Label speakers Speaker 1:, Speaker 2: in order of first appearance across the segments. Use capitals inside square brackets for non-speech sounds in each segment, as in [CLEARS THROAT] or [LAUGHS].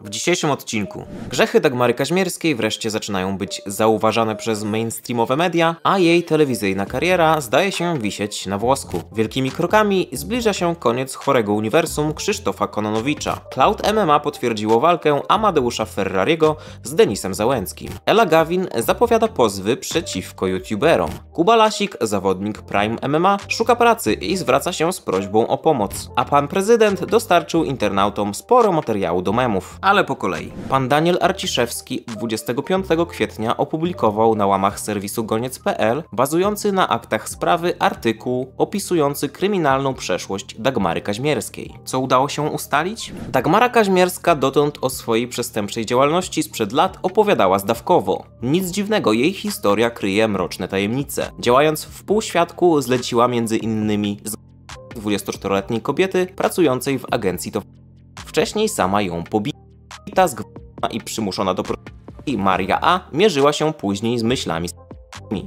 Speaker 1: W dzisiejszym odcinku grzechy Dagmary Kaźmierskiej wreszcie zaczynają być zauważane przez mainstreamowe media, a jej telewizyjna kariera zdaje się wisieć na włosku. Wielkimi krokami zbliża się koniec chorego uniwersum Krzysztofa Kononowicza. Cloud MMA potwierdziło walkę Amadeusza Ferrariego z Denisem Załęckim. Ela Gawin zapowiada pozwy przeciwko youtuberom. Kuba Lasik, zawodnik Prime MMA, szuka pracy i zwraca się z prośbą o pomoc. A pan prezydent dostarczył internautom sporo materiału do memów ale po kolei. Pan Daniel Arciszewski 25 kwietnia opublikował na łamach serwisu goniec.pl bazujący na aktach sprawy artykuł opisujący kryminalną przeszłość Dagmary Kaźmierskiej. Co udało się ustalić? Dagmara Kaźmierska dotąd o swojej przestępczej działalności sprzed lat opowiadała zdawkowo. Nic dziwnego, jej historia kryje mroczne tajemnice. Działając w półświadku zleciła między innymi z 24-letniej kobiety pracującej w agencji to wcześniej sama ją pobiła zabita, zgwałcona i przymuszona do prostytucji, Maria A. mierzyła się później z myślami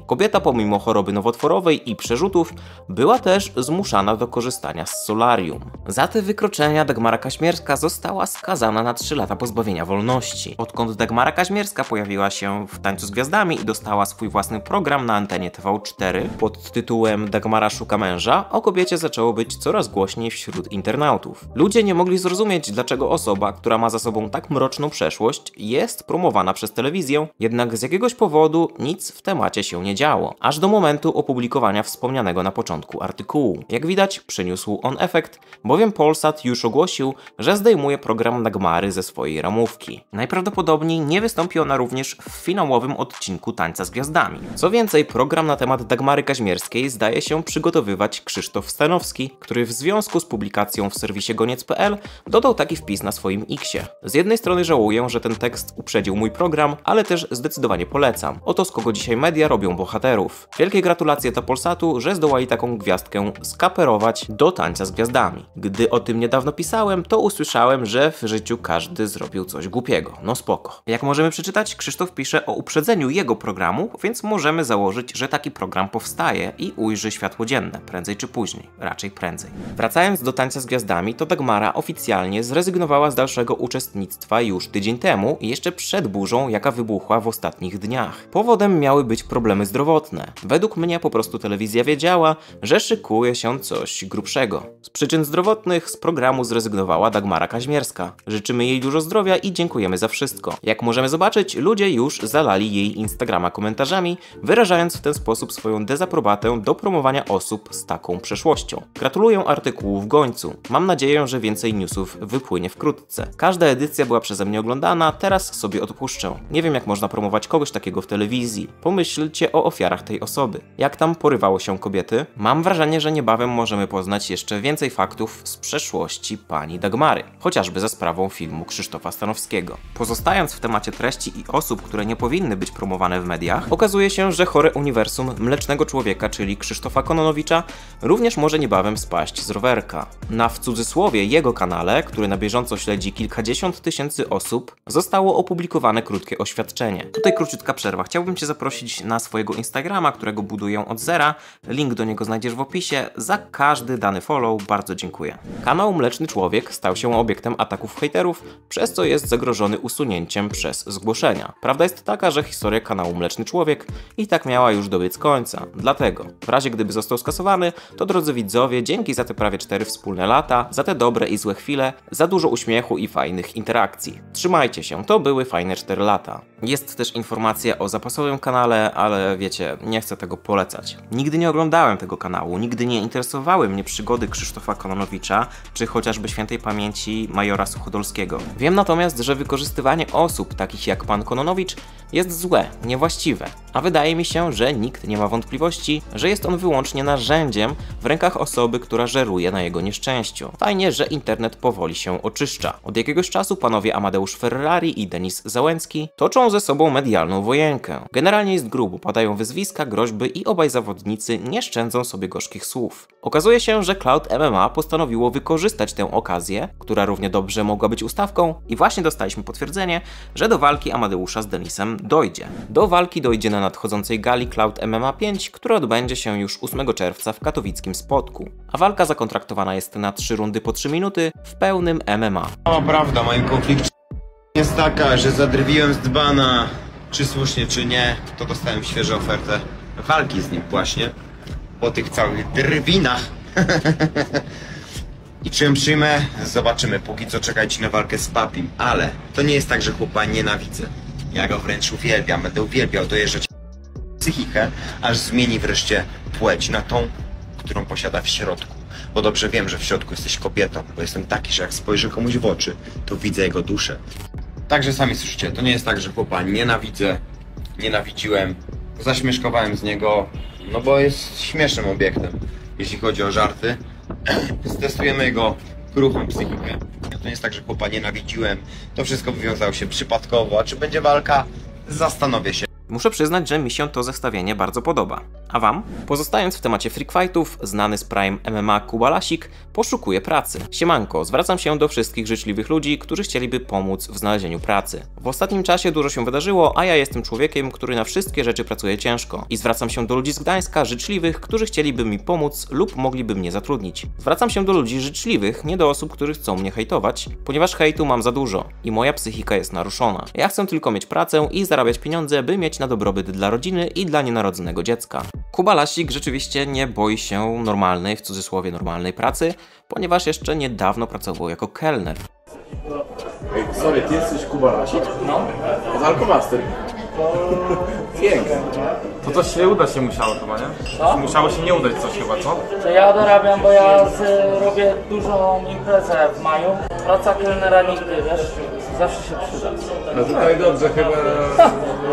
Speaker 1: Kobieta pomimo choroby nowotworowej i przerzutów była też zmuszana do korzystania z solarium. Za te wykroczenia Dagmara Kaźmierska została skazana na 3 lata pozbawienia wolności. Odkąd Dagmara Kaźmierska pojawiła się w Tańcu z Gwiazdami i dostała swój własny program na antenie TV4 pod tytułem Dagmara szuka męża, o kobiecie zaczęło być coraz głośniej wśród internautów. Ludzie nie mogli zrozumieć, dlaczego osoba, która ma za sobą tak mroczną przeszłość, jest promowana przez telewizję, jednak z jakiegoś powodu nic w temacie się nie działo, aż do momentu opublikowania wspomnianego na początku artykułu. Jak widać, przyniósł on efekt, bowiem Polsat już ogłosił, że zdejmuje program Dagmary ze swojej ramówki. Najprawdopodobniej nie wystąpi ona również w finałowym odcinku Tańca z Gwiazdami. Co więcej, program na temat Dagmary Kaźmierskiej zdaje się przygotowywać Krzysztof Stanowski, który w związku z publikacją w serwisie goniec.pl dodał taki wpis na swoim Xie. Z jednej strony żałuję, że ten tekst uprzedził mój program, ale też zdecydowanie polecam. Oto z kogo dzisiaj media robią bohaterów. Wielkie gratulacje dla Polsatu, że zdołali taką gwiazdkę skaperować do tańca z gwiazdami. Gdy o tym niedawno pisałem, to usłyszałem, że w życiu każdy zrobił coś głupiego. No spoko. Jak możemy przeczytać, Krzysztof pisze o uprzedzeniu jego programu, więc możemy założyć, że taki program powstaje i ujrzy światło dzienne, prędzej czy później. Raczej prędzej. Wracając do tańca z gwiazdami, to Dagmara oficjalnie zrezygnowała z dalszego uczestnictwa już tydzień temu, jeszcze przed burzą, jaka wybuchła w ostatnich dniach. Powodem miały być problemy problemy zdrowotne. Według mnie po prostu telewizja wiedziała, że szykuje się coś grubszego. Z przyczyn zdrowotnych z programu zrezygnowała Dagmara Kaźmierska. Życzymy jej dużo zdrowia i dziękujemy za wszystko. Jak możemy zobaczyć, ludzie już zalali jej Instagrama komentarzami, wyrażając w ten sposób swoją dezaprobatę do promowania osób z taką przeszłością. Gratuluję artykułu w gońcu. Mam nadzieję, że więcej newsów wypłynie wkrótce. Każda edycja była przeze mnie oglądana, teraz sobie odpuszczę. Nie wiem jak można promować kogoś takiego w telewizji. O ofiarach tej osoby. Jak tam porywało się kobiety? Mam wrażenie, że niebawem możemy poznać jeszcze więcej faktów z przeszłości pani Dagmary, chociażby za sprawą filmu Krzysztofa Stanowskiego. Pozostając w temacie treści i osób, które nie powinny być promowane w mediach, okazuje się, że chore uniwersum Mlecznego Człowieka, czyli Krzysztofa Kononowicza, również może niebawem spaść z rowerka. Na w cudzysłowie jego kanale, który na bieżąco śledzi kilkadziesiąt tysięcy osób, zostało opublikowane krótkie oświadczenie. Tutaj króciutka przerwa. Chciałbym Cię zaprosić na swojego Instagrama, którego buduję od zera. Link do niego znajdziesz w opisie. Za każdy dany follow bardzo dziękuję. Kanał Mleczny Człowiek stał się obiektem ataków hejterów, przez co jest zagrożony usunięciem przez zgłoszenia. Prawda jest taka, że historia kanału Mleczny Człowiek i tak miała już dobiec końca. Dlatego, w razie gdyby został skasowany, to drodzy widzowie, dzięki za te prawie 4 wspólne lata, za te dobre i złe chwile, za dużo uśmiechu i fajnych interakcji. Trzymajcie się, to były fajne 4 lata. Jest też informacja o zapasowym kanale, ale ale wiecie, nie chcę tego polecać. Nigdy nie oglądałem tego kanału, nigdy nie interesowały mnie przygody Krzysztofa Kononowicza, czy chociażby świętej pamięci Majora Suchodolskiego. Wiem natomiast, że wykorzystywanie osób takich jak pan Kononowicz jest złe, niewłaściwe, a wydaje mi się, że nikt nie ma wątpliwości, że jest on wyłącznie narzędziem w rękach osoby, która żeruje na jego nieszczęściu. Fajnie, że internet powoli się oczyszcza. Od jakiegoś czasu panowie Amadeusz Ferrari i Denis Załęcki toczą ze sobą medialną wojenkę. Generalnie jest grubo, padają wyzwiska, groźby i obaj zawodnicy nie szczędzą sobie gorzkich słów. Okazuje się, że Cloud MMA postanowiło wykorzystać tę okazję, która równie dobrze mogła być ustawką i właśnie dostaliśmy potwierdzenie, że do walki Amadeusza z Denisem dojdzie. Do walki dojdzie na nadchodzącej gali Cloud MMA 5, która odbędzie się już 8 czerwca w katowickim Spotku. A walka zakontraktowana jest na 3 rundy po 3 minuty w pełnym MMA.
Speaker 2: Mała prawda, moim konflikcie jest taka, że zadrwiłem z dzbana, czy słusznie, czy nie, to dostałem świeżą ofertę walki z nim właśnie, po tych całych drwinach. [LAUGHS] I czy ją przyjmę? Zobaczymy. Póki co czekajcie na walkę z Papim. Ale to nie jest tak, że chłopa nienawidzę. Ja go wręcz uwielbiam. Będę uwielbiał dojeżdżać psychikę, aż zmieni wreszcie płeć na tą, którą posiada w środku. Bo dobrze wiem, że w środku jesteś kobietą, bo jestem taki, że jak spojrzę komuś w oczy, to widzę jego duszę. Także sami słyszycie, to nie jest tak, że chłopa nienawidzę, nienawidziłem, zaśmieszkowałem z niego, no bo jest śmiesznym obiektem, jeśli chodzi o żarty. [CLEARS THROAT] Stestujemy jego kruchą psychikę. To nie jest tak, że chłopa nienawidziłem, to wszystko wywiązało się przypadkowo, a czy będzie walka? Zastanowię się.
Speaker 1: Muszę przyznać, że mi się to zestawienie bardzo podoba. A wam? Pozostając w temacie freak fightów, znany z Prime MMA Kuba Lasik poszukuje pracy. Siemanko, zwracam się do wszystkich życzliwych ludzi, którzy chcieliby pomóc w znalezieniu pracy. W ostatnim czasie dużo się wydarzyło, a ja jestem człowiekiem, który na wszystkie rzeczy pracuje ciężko. I zwracam się do ludzi z Gdańska, życzliwych, którzy chcieliby mi pomóc lub mogliby mnie zatrudnić. Zwracam się do ludzi życzliwych, nie do osób, którzy chcą mnie hejtować, ponieważ hejtu mam za dużo i moja psychika jest naruszona. Ja chcę tylko mieć pracę i zarabiać pieniądze, by mieć na dobrobyt dla rodziny i dla nienarodzonego dziecka. Kuba Lasik rzeczywiście nie boi się normalnej, w cudzysłowie normalnej pracy, ponieważ jeszcze niedawno pracował jako kelner.
Speaker 3: Ej, sorry, ty jesteś Kuba Lasik? No. Od Alkomaster. [LAUGHS] Pięknie.
Speaker 4: To coś się udać się musiało chyba, nie?
Speaker 5: Co?
Speaker 4: Musiało się nie udać coś chyba, co?
Speaker 5: To ja dorabiam, bo ja z, robię dużą imprezę w maju. Praca kelnera nigdy, wiesz, zawsze się przyda.
Speaker 6: No tutaj dobrze, chyba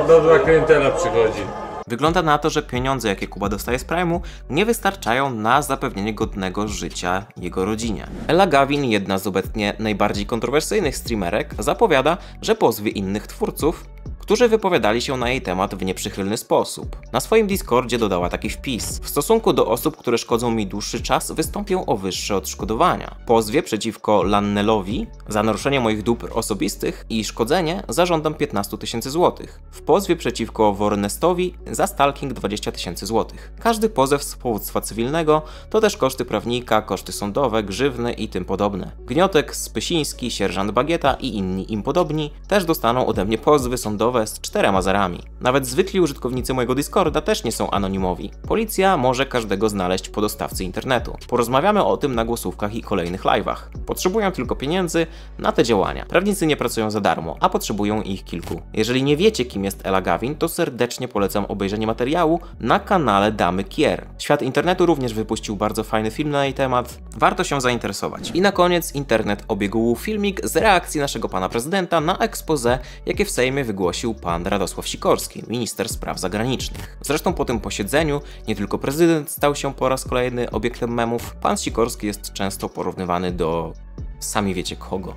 Speaker 6: dobra klientela przychodzi.
Speaker 1: Wygląda na to, że pieniądze, jakie Kuba dostaje z Prime'u, nie wystarczają na zapewnienie godnego życia jego rodzinie. Ella Gavin, jedna z obecnie najbardziej kontrowersyjnych streamerek, zapowiada, że pozwie innych twórców, którzy wypowiadali się na jej temat w nieprzychylny sposób. Na swoim Discordzie dodała taki wpis. W stosunku do osób, które szkodzą mi dłuższy czas, wystąpią o wyższe odszkodowania. Pozwie przeciwko Lannelowi za naruszenie moich dóbr osobistych i szkodzenie zażądam 15 tysięcy złotych. W pozwie przeciwko Warnestowi za stalking 20 tysięcy złotych. Każdy pozew z powództwa cywilnego to też koszty prawnika, koszty sądowe, grzywny i tym podobne. Gniotek, Spysiński, Sierżant Bagieta i inni im podobni też dostaną ode mnie pozwy sądowe z czterema zerami. Nawet zwykli użytkownicy mojego Discorda też nie są anonimowi. Policja może każdego znaleźć po dostawcy internetu. Porozmawiamy o tym na głosówkach i kolejnych live'ach. Potrzebują tylko pieniędzy na te działania. Prawnicy nie pracują za darmo, a potrzebują ich kilku. Jeżeli nie wiecie, kim jest Ella Gavin, to serdecznie polecam obejrzenie materiału na kanale Damy Kier. Świat internetu również wypuścił bardzo fajny film na jej temat. Warto się zainteresować. I na koniec internet obiegł filmik z reakcji naszego pana prezydenta na expose, jakie w Sejmie wygłosił pan Radosław Sikorski, minister spraw zagranicznych. Zresztą po tym posiedzeniu nie tylko prezydent stał się po raz kolejny obiektem memów, pan Sikorski jest często porównywany do sami wiecie kogo.